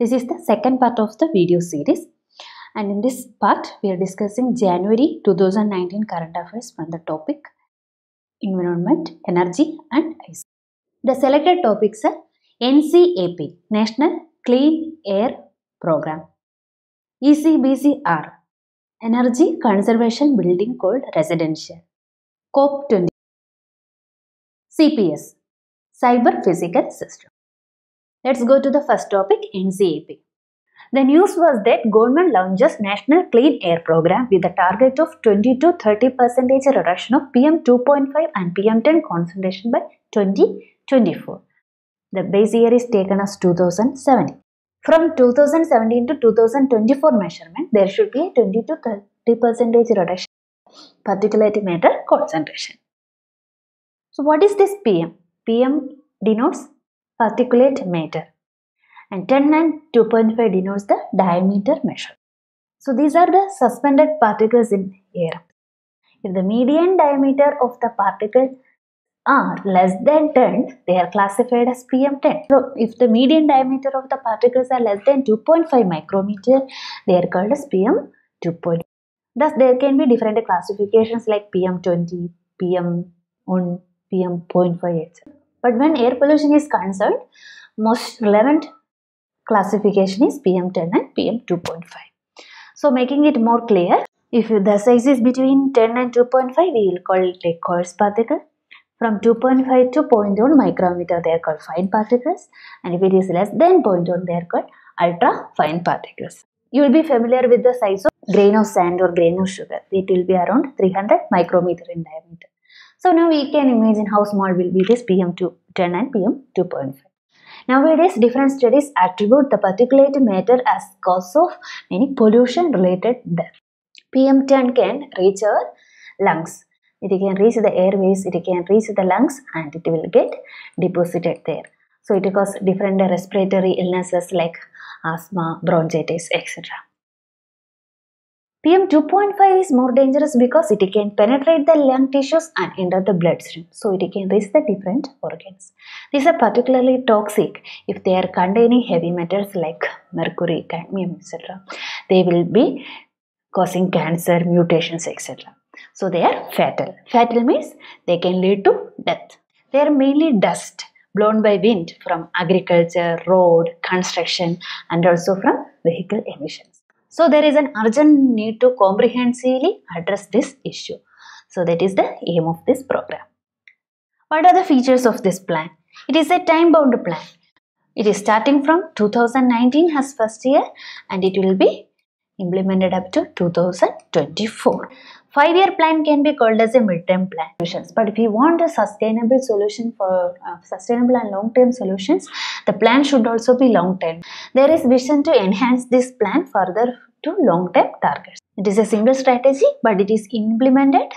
This is the second part of the video series. And in this part, we are discussing January 2019 current affairs from the topic Environment, Energy and Ice. The selected topics are NCAP, National Clean Air Program, ECBCR, Energy Conservation Building Code Residential, COP20, CPS, Cyber Physical System. Let's go to the first topic, NCAP. The news was that government launches National Clean Air Program with a target of 20 to 30 percentage reduction of PM 2.5 and PM 10 concentration by 2024. The base year is taken as 2017. From 2017 to 2024 measurement, there should be a 20 to 30 percentage reduction particulate matter concentration. So, what is this PM? PM denotes particulate matter and 10 and 2.5 denotes the diameter measure. So, these are the suspended particles in air. If the median diameter of the particle are less than 10, they are classified as PM10. So, if the median diameter of the particles are less than 2.5 micrometer, they are called as PM2.5. Thus, there can be different classifications like PM20, PM1, PM0.5, etc. But when air pollution is concerned, most relevant classification is PM10 and PM2.5. So, making it more clear, if the size is between 10 and 2.5, we will call it a coarse particle. From 2.5 to 0.1 micrometer, they are called fine particles. And if it is less than 0.1, they are called ultra fine particles. You will be familiar with the size of grain of sand or grain of sugar. It will be around 300 micrometer in diameter. So now we can imagine how small will be this PM210 and PM2.5. Nowadays, different studies attribute the particulate matter as cause of many pollution related death. PM10 can reach our lungs. It can reach the airways, it can reach the lungs and it will get deposited there. So it causes different respiratory illnesses like asthma, bronchitis, etc. PM 2.5 is more dangerous because it can penetrate the lung tissues and enter the bloodstream. So it can reach the different organs. These are particularly toxic if they are containing heavy metals like mercury, cadmium, etc. They will be causing cancer, mutations, etc. So they are fatal. Fatal means they can lead to death. They are mainly dust blown by wind from agriculture, road, construction, and also from vehicle emissions. So there is an urgent need to comprehensively address this issue. So that is the aim of this program. What are the features of this plan? It is a time-bound plan. It is starting from 2019 as first year and it will be implemented up to 2024. Five-year plan can be called as a midterm plan. But if you want a sustainable solution for uh, sustainable and long-term solutions, the plan should also be long-term. There is vision to enhance this plan further to long-term targets. It is a single strategy, but it is implemented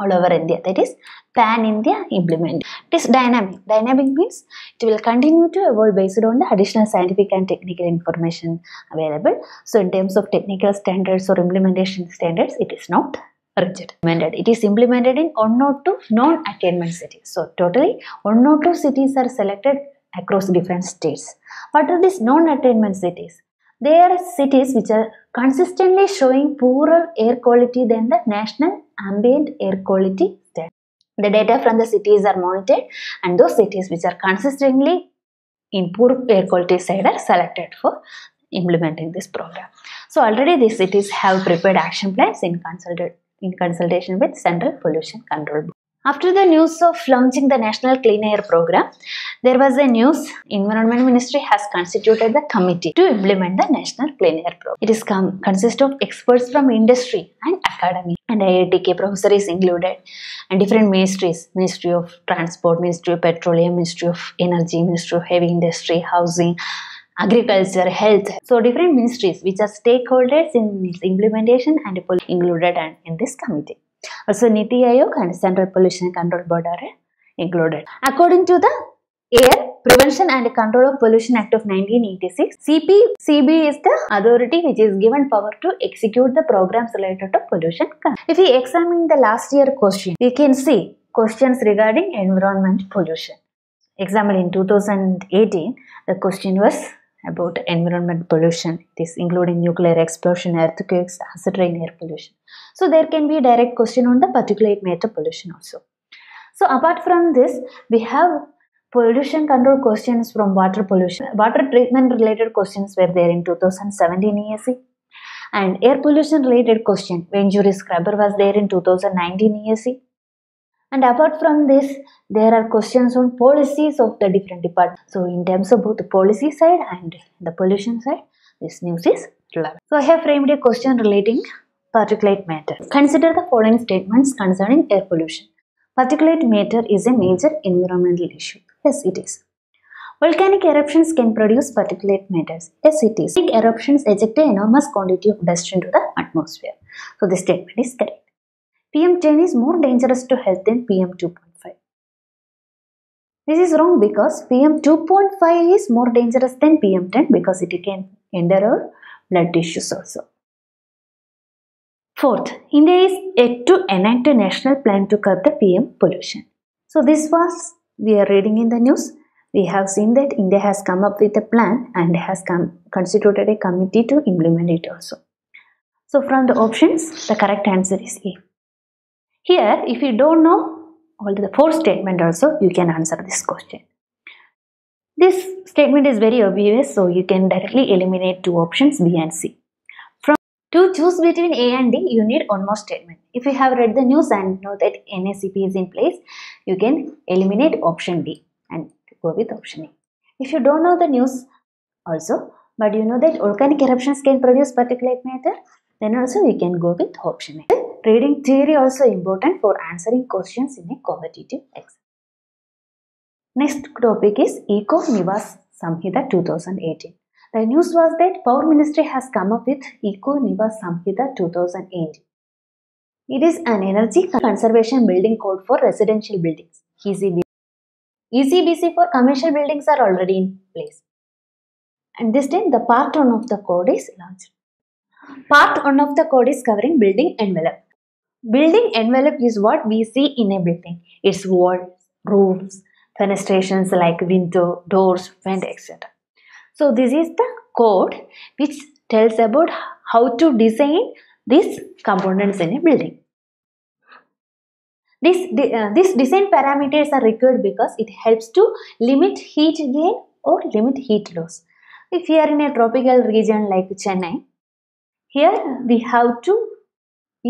all over India. That is pan-India implement. It is dynamic. Dynamic means it will continue to evolve based on the additional scientific and technical information available. So in terms of technical standards or implementation standards, it is not rigid. It is implemented in 102 non-attainment cities. So totally 102 cities are selected across different states. What are these non-attainment cities? They are cities which are consistently showing poorer air quality than the national ambient air quality standard. The data from the cities are monitored and those cities which are consistently in poor air quality side are selected for implementing this program. So already these cities have prepared action plans in, consulted, in consultation with Central Pollution Control Board. After the news of launching the National Clean Air Program, there was a news Environment Ministry has constituted the committee to implement the National Clean Air Program. It is com- consists of experts from industry and academy and IITK professor is included and different ministries, Ministry of Transport, Ministry of Petroleum, Ministry of Energy, Ministry of Heavy Industry, Housing, agriculture, health. So different ministries which are stakeholders in its implementation and included in this committee. Uh, also Niti Aayog and Central Pollution Control Board are included. According to the Air Prevention and Control of Pollution Act of 1986, CPCB is the authority which is given power to execute the programs related to pollution. If we examine the last year question, we can see questions regarding environment pollution. Example in 2018, the question was about environment pollution. This including nuclear explosion, earthquakes, acid rain, air pollution. So there can be direct question on the particulate matter pollution also. So apart from this, we have pollution control questions from water pollution. Water treatment related questions were there in 2017 ESE. And air pollution related question, Venturi scrubber was there in 2019 ESE. And apart from this, there are questions on policies of the different departments. So in terms of both the policy side and the pollution side, this news is relevant. So I have framed a question relating particulate matter. Consider the following statements concerning air pollution. Particulate matter is a major environmental issue. Yes, it is. Volcanic eruptions can produce particulate matters. Yes, it is. Volcanic eruptions eject an enormous quantity of dust into the atmosphere. So this statement is correct. PM10 is more dangerous to health than PM2.5. This is wrong because PM2.5 is more dangerous than PM10 because it can enter our blood tissues also. Fourth, India is yet to enact a national plan to curb the PM pollution. So this was, we are reading in the news, we have seen that India has come up with a plan and has come, constituted a committee to implement it also. So from the options, the correct answer is A. Here, if you don't know all the four statement also, you can answer this question. This statement is very obvious, so you can directly eliminate two options B and C. From To choose between A and D, you need one more statement. If you have read the news and know that NACP is in place, you can eliminate option D and go with option A. If you don't know the news also, but you know that organic eruptions can produce particulate matter, then also you can go with option A reading theory also important for answering questions in a competitive exam. Next topic is Eco Niwas Samhita 2018. The news was that Power Ministry has come up with Eco Niwas Samhita 2018. It is an energy conservation building code for residential buildings. ECB. ECBC for commercial buildings are already in place. And this time the part 1 of the code is launched. Part 1 of the code is covering building envelope. Building envelope is what we see in a building. Its walls, roofs, fenestrations like window, doors, vent, etc. So this is the code which tells about how to design these components in a building. This, uh, these design parameters are required because it helps to limit heat gain or limit heat loss. If you are in a tropical region like Chennai, here we have to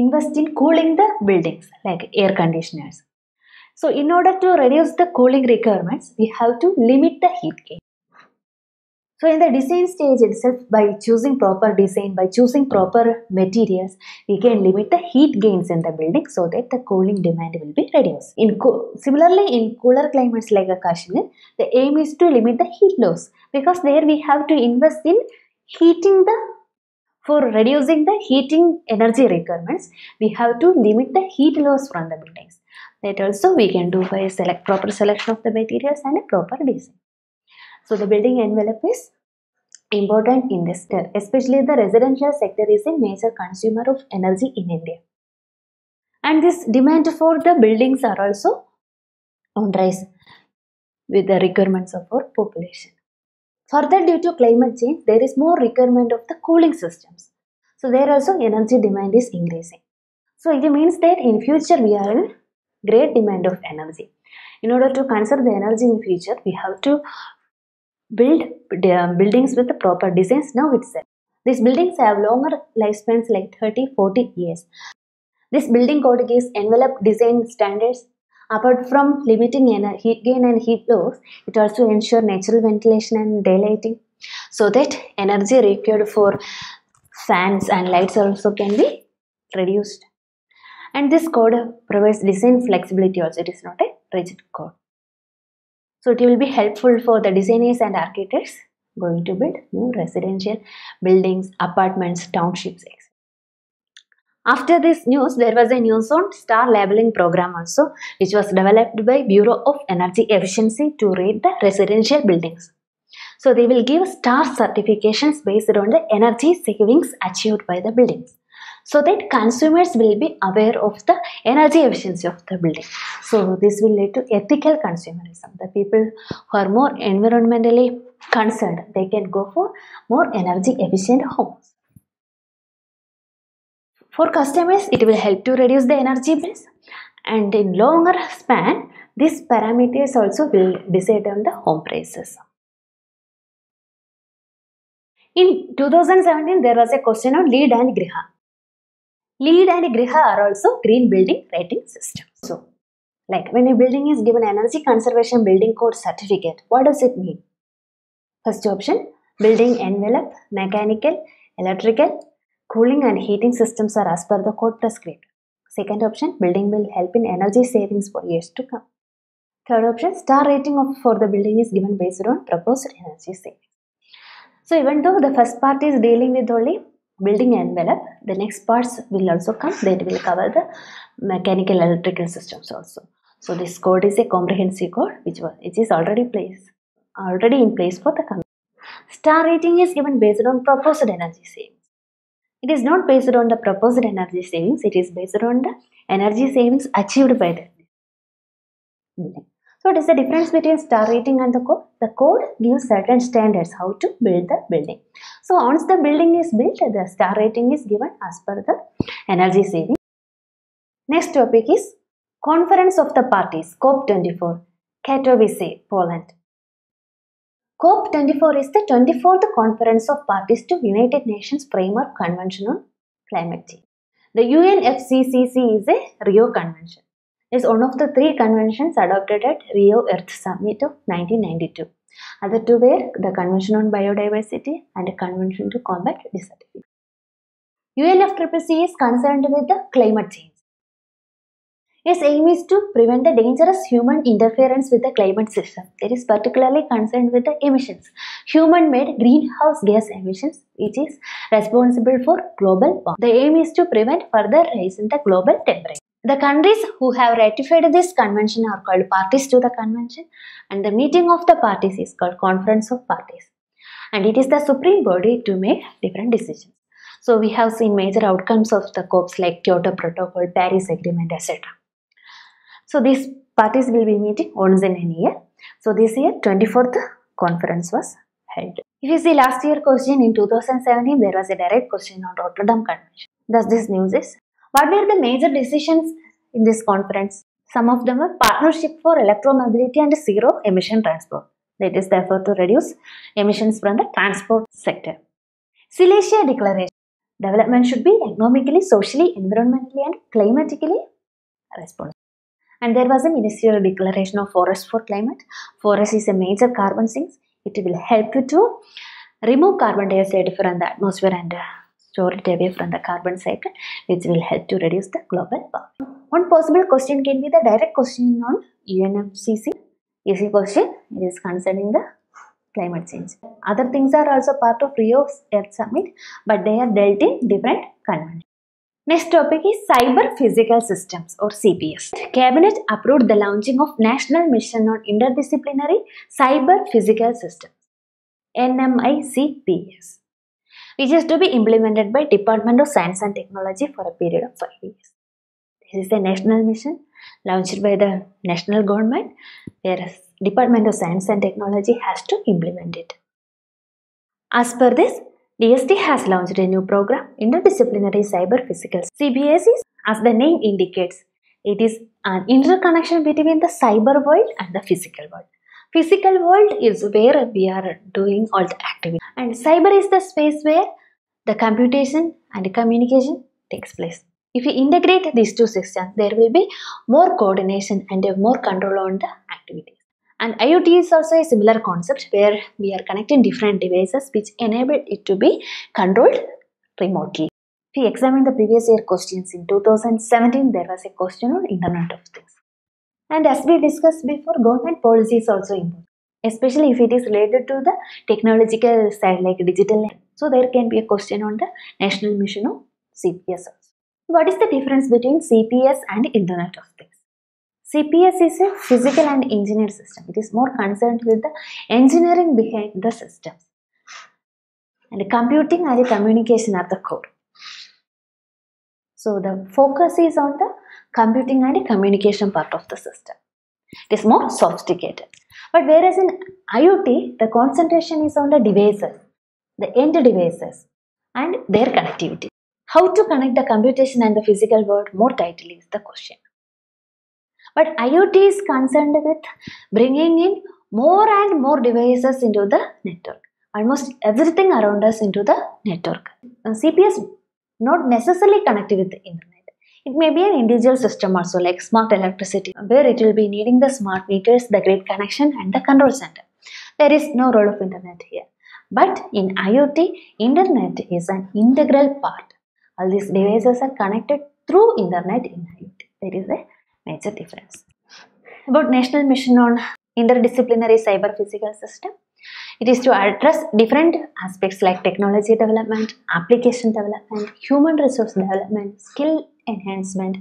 invest in cooling the buildings like air conditioners. So in order to reduce the cooling requirements, we have to limit the heat gain. So in the design stage itself, by choosing proper design, by choosing proper materials, we can limit the heat gains in the building so that the cooling demand will be reduced. In similarly, in cooler climates like Kashmir, the aim is to limit the heat loss because there we have to invest in heating the for reducing the heating energy requirements, we have to limit the heat loss from the buildings. That also we can do by select proper selection of the materials and a proper design. So the building envelope is important in this step, especially the residential sector is a major consumer of energy in India. And this demand for the buildings are also on rise with the requirements of our population. Further, due to climate change, there is more requirement of the cooling systems. So, there also energy demand is increasing. So, it means that in future we are in great demand of energy. In order to conserve the energy in future, we have to build uh, buildings with the proper designs now itself. These buildings have longer lifespans like 30 40 years. This building code gives envelope design standards Apart from limiting uh, heat gain and heat loss, it also ensures natural ventilation and daylighting so that energy required for fans and lights also can be reduced. And this code provides design flexibility also, it is not a rigid code. So it will be helpful for the designers and architects going to build new residential buildings, apartments, townships, etc. After this news, there was a news on star labeling program also, which was developed by Bureau of Energy Efficiency to rate the residential buildings. So they will give star certifications based on the energy savings achieved by the buildings. So that consumers will be aware of the energy efficiency of the building. So this will lead to ethical consumerism. The people who are more environmentally concerned, they can go for more energy efficient homes. For customers, it will help to reduce the energy bills and in longer span, these parameters also will decide on the home prices. In 2017, there was a question on LEED and GRIHA. LEED and GRIHA are also green building rating systems. So, like when a building is given energy conservation building code certificate, what does it mean? First option, building envelope, mechanical, electrical, cooling and heating systems are as per the code prescribed. Second option, building will help in energy savings for years to come. Third option, star rating of, for the building is given based on proposed energy savings. So even though the first part is dealing with only building envelope, the next parts will also come. That will cover the mechanical electrical systems also. So this code is a comprehensive code which was which is already placed already in place for the company. Star rating is given based on proposed energy savings. It is not based on the proposed energy savings, it is based on the energy savings achieved by the building. So, what is the difference between star rating and the code? The code gives certain standards how to build the building. So, once the building is built, the star rating is given as per the energy saving. Next topic is Conference of the Parties, COP24, Katowice, Poland. COP24 is the 24th Conference of Parties to United Nations Framework Convention on Climate Change. The UNFCCC is a Rio Convention. It is one of the three conventions adopted at Rio Earth Summit of 1992. Other two were the Convention on Biodiversity and a Convention to Combat Desertification. UNFCCC is concerned with the climate change. Its aim is to prevent the dangerous human interference with the climate system. It is particularly concerned with the emissions, human-made greenhouse gas emissions, which is responsible for global warming. The aim is to prevent further rise in the global temperature. The countries who have ratified this convention are called parties to the convention and the meeting of the parties is called conference of parties and it is the supreme body to make different decisions. So we have seen major outcomes of the COPs like Kyoto Protocol, Paris Agreement, etc. So these parties will be meeting once in a year. So this year 24th conference was held. If you see last year question in 2017 there was a direct question on Rotterdam Convention. Thus this news is what were the major decisions in this conference? Some of them were partnership for electromobility and zero emission transport. That is therefore to reduce emissions from the transport sector. Silesia Declaration. Development should be economically, socially, environmentally and climatically responsible. And there was a ministerial declaration of forest for climate. Forest is a major carbon sink. It will help you to remove carbon dioxide from the atmosphere and uh, store it away from the carbon cycle, which will help to reduce the global warming. One possible question can be the direct question on UNFCCC. Easy question. It is concerning the climate change. Other things are also part of Rio Earth Summit, but they are dealt in different conventions. Next topic is Cyber Physical Systems or CPS. Cabinet approved the launching of National Mission on Interdisciplinary Cyber Physical Systems NMICPS which is to be implemented by Department of Science and Technology for a period of 5 years. This is a national mission launched by the national government where Department of Science and Technology has to implement it. As per this, DST has launched a new program, Interdisciplinary Cyber Physical. CPS as the name indicates, it is an interconnection between the cyber world and the physical world. Physical world is where we are doing all the activity and cyber is the space where the computation and communication takes place. If we integrate these two systems, there will be more coordination and more control on the activities. And IoT is also a similar concept where we are connecting different devices which enable it to be controlled remotely. If we examine the previous year questions in 2017, there was a question on Internet of Things. And as we discussed before, government policy is also important, especially if it is related to the technological side like digital. So there can be a question on the national mission of CPS also. What is the difference between CPS and Internet of Things? CPS is a physical and engineered system. It is more concerned with the engineering behind the system. And computing and communication are the core. So the focus is on the computing and communication part of the system. It is more sophisticated. But whereas in IoT, the concentration is on the devices, the end devices, and their connectivity. How to connect the computation and the physical world more tightly is the question. But IoT is concerned with bringing in more and more devices into the network. Almost everything around us into the network. Uh, CPS not necessarily connected with the internet. It may be an individual system also like smart electricity where it will be needing the smart meters, the grid connection and the control center. There is no role of internet here. But in IoT, internet is an integral part. All these devices are connected through internet in IoT. There is a major difference. About National Mission on Interdisciplinary Cyber Physical System. It is to address different aspects like technology development, application development, human resource development, skill enhancement,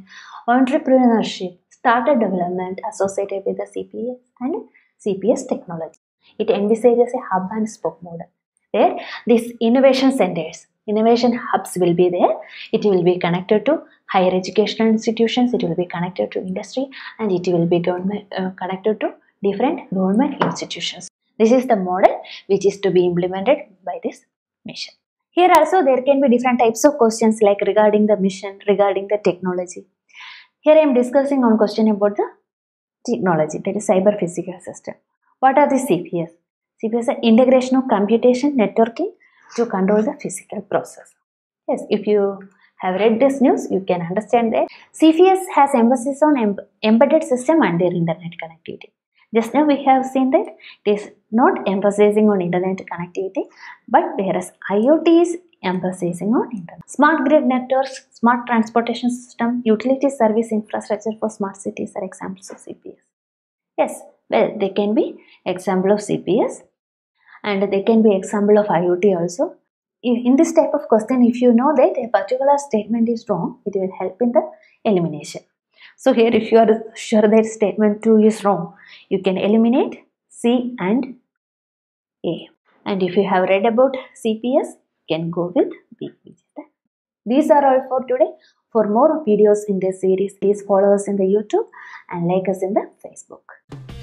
entrepreneurship, startup development associated with the CPS and CPS technology. It envisages a hub and spoke model where these innovation centers, innovation hubs will be there. It will be connected to higher educational institutions, it will be connected to industry and it will be uh, connected to different government institutions. This is the model which is to be implemented by this mission. Here also there can be different types of questions like regarding the mission, regarding the technology. Here I am discussing on question about the technology that is cyber physical system. What are the CPS? CPS are integration of computation networking to control the physical process. Yes, if you have read this news, you can understand that CPS has emphasis on em embedded system and their internet connectivity. Just now we have seen that it is not emphasizing on internet connectivity, but whereas IoT is emphasizing on internet. Smart grid networks, smart transportation system, utility service infrastructure for smart cities are examples of CPS. Yes, well, they can be example of CPS and they can be example of IoT also. In this type of question, if you know that a particular statement is wrong, it will help in the elimination. So here if you are sure that statement 2 is wrong, you can eliminate C and A. And if you have read about CPS, you can go with B. These are all for today. For more videos in this series, please follow us in the YouTube and like us in the Facebook.